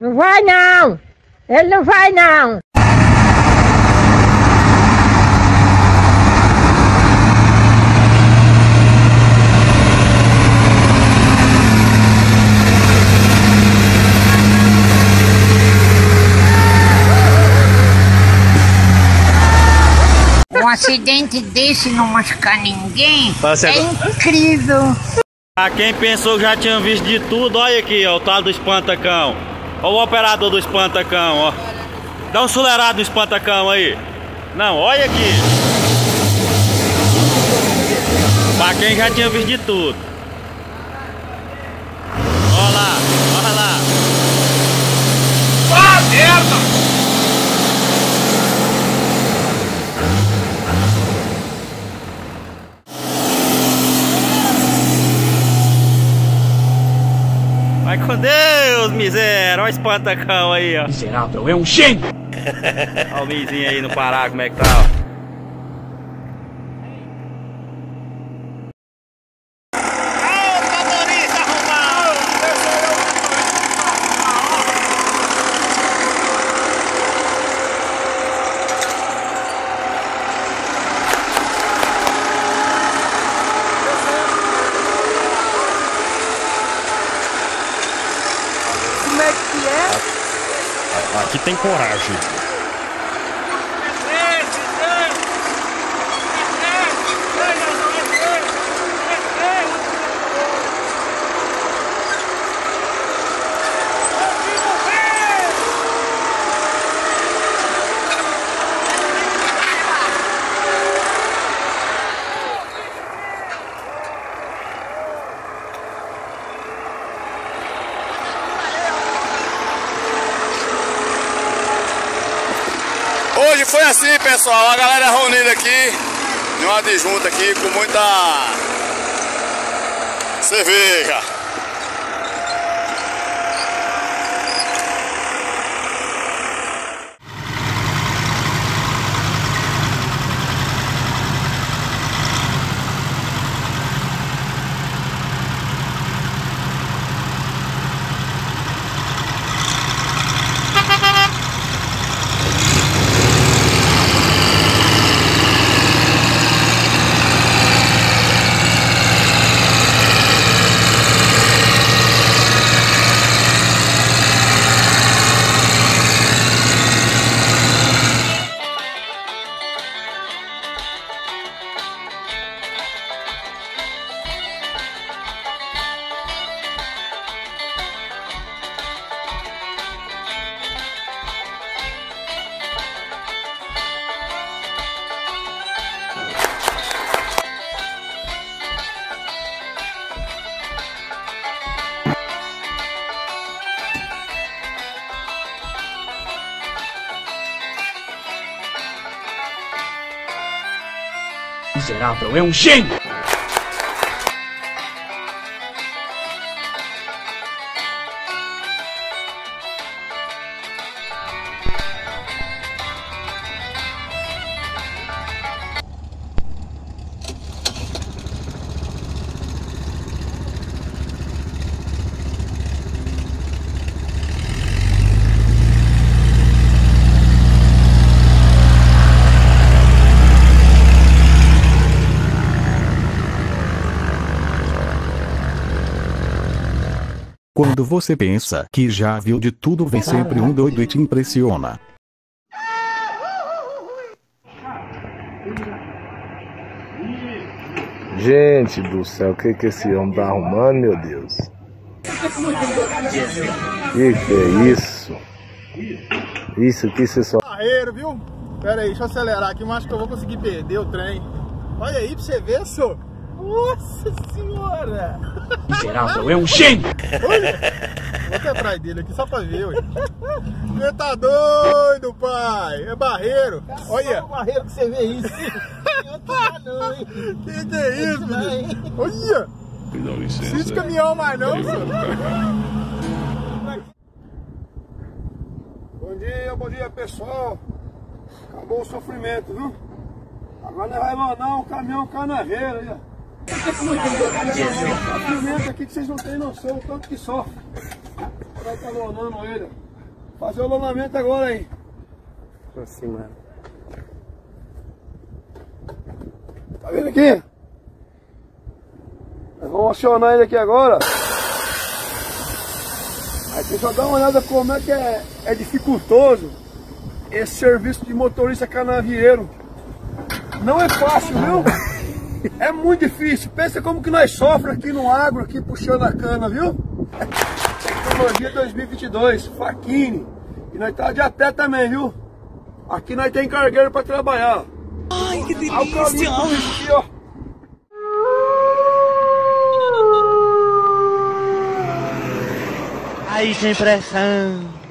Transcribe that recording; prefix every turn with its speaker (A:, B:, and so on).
A: Não vai não! Ele não vai não!
B: Um acidente desse não machucar ninguém
C: Você-
B: é incrível.
C: A quem pensou que já tinha visto de tudo, olha aqui, ó, o tal do espantacão. Ó o operador do espantacão, ó. Dá um acelerado no espantacão aí. Não, olha aqui. Pra quem já tinha visto de tudo. Olha lá, olha lá. Vai com Deus, miséria. Olha o espantacão aí, ó.
D: Miserável, é um gênio!
C: Olha o mizinho aí no Pará, como é que tá, ó.
D: Tem coragem.
E: Pessoal. A galera reunida aqui, em uma adjunta aqui, com muita cerveja.
D: Miserável, é um gênio!
F: Quando você pensa que já viu de tudo, vem sempre um doido e te impressiona.
G: Gente do céu, o que que esse homem tá arrumando, meu Deus? Que que é isso? Isso aqui você só...
H: Barreiro, viu? Pera aí, deixa eu acelerar aqui, mas acho que eu vou conseguir perder o trem. Olha aí pra você ver, senhor. Nossa senhora!
D: Miserável, é um gênio!
H: Vou até atrás dele aqui só pra ver, ué. Você tá doido, pai? É barreiro. Olha. barreiro que você vê isso. Que que é isso, menino? Olha. Não licença. de caminhão mais não, senhor. Bom dia, bom dia, pessoal. Acabou o sofrimento, viu? Agora nós vamos mandar um caminhão canaveiro aí, ó. Sofrimento aqui que vocês não têm noção, o tanto que sofre. Vai estar lonando ele.
I: Fazer o alongamento agora aí.
J: Assim, mano.
I: Tá vendo aqui? Nós vamos acionar ele aqui agora. Aí você só dá uma olhada como é que é, é dificultoso esse serviço de motorista canavieiro. Não é fácil, viu? É muito difícil. Pensa como que nós sofremos aqui no agro, aqui puxando a cana, viu? Tecnologia 2022, Faquine. E nós tá de a pé também, viu? Aqui nós tem cargueiro pra trabalhar. Ai, que delícia! Aqui, ó.
K: Aí sem pressão.